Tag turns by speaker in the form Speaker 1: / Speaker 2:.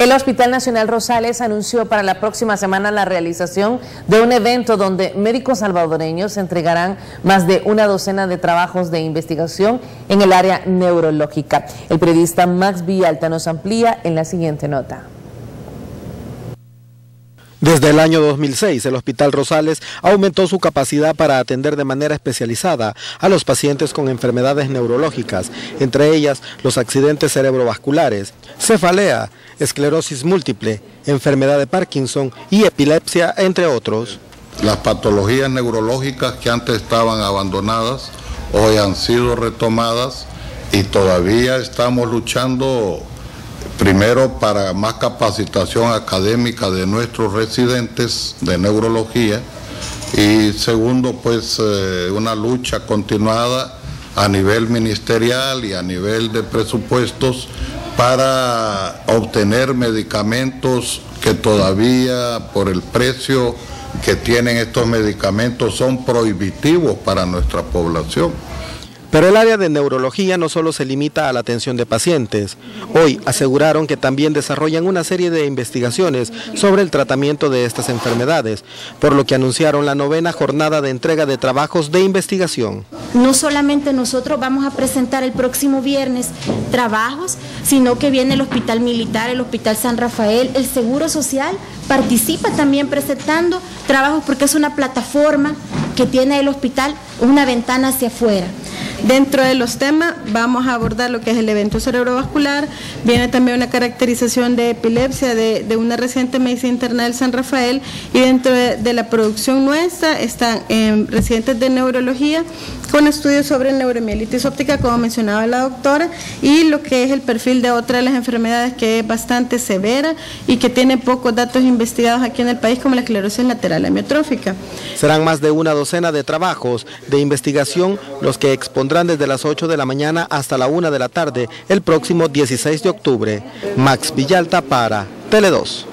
Speaker 1: El Hospital Nacional Rosales anunció para la próxima semana la realización de un evento donde médicos salvadoreños entregarán más de una docena de trabajos de investigación en el área neurológica. El periodista Max Villalta nos amplía en la siguiente nota.
Speaker 2: Desde el año 2006, el Hospital Rosales aumentó su capacidad para atender de manera especializada a los pacientes con enfermedades neurológicas, entre ellas los accidentes cerebrovasculares, cefalea, esclerosis múltiple, enfermedad de Parkinson y epilepsia, entre otros.
Speaker 3: Las patologías neurológicas que antes estaban abandonadas hoy han sido retomadas y todavía estamos luchando primero para más capacitación académica de nuestros residentes de neurología y segundo pues eh, una lucha continuada a nivel ministerial y a nivel de presupuestos para obtener medicamentos que todavía por el precio que tienen estos medicamentos son prohibitivos para nuestra población.
Speaker 2: Pero el área de neurología no solo se limita a la atención de pacientes. Hoy aseguraron que también desarrollan una serie de investigaciones sobre el tratamiento de estas enfermedades, por lo que anunciaron la novena jornada de entrega de trabajos de investigación.
Speaker 4: No solamente nosotros vamos a presentar el próximo viernes trabajos, sino que viene el Hospital Militar, el Hospital San Rafael, el Seguro Social participa también presentando trabajos porque es una plataforma que tiene el hospital, una ventana hacia afuera.
Speaker 5: Dentro de los temas vamos a abordar lo que es el evento cerebrovascular, viene también una caracterización de epilepsia de, una reciente medicina interna del San Rafael y dentro de, la producción nuestra están eh, residentes de neurología con estudios sobre neuromielitis óptica, como mencionaba la doctora, y lo que es el perfil de otra de las enfermedades que es bastante severa y que tiene pocos datos investigados aquí en el país, como la esclerosis lateral amiotrófica.
Speaker 2: Serán más de una docena de trabajos de investigación los que expondrán desde las 8 de la mañana hasta la 1 de la tarde el próximo 16 de octubre. Max Villalta para Tele 2.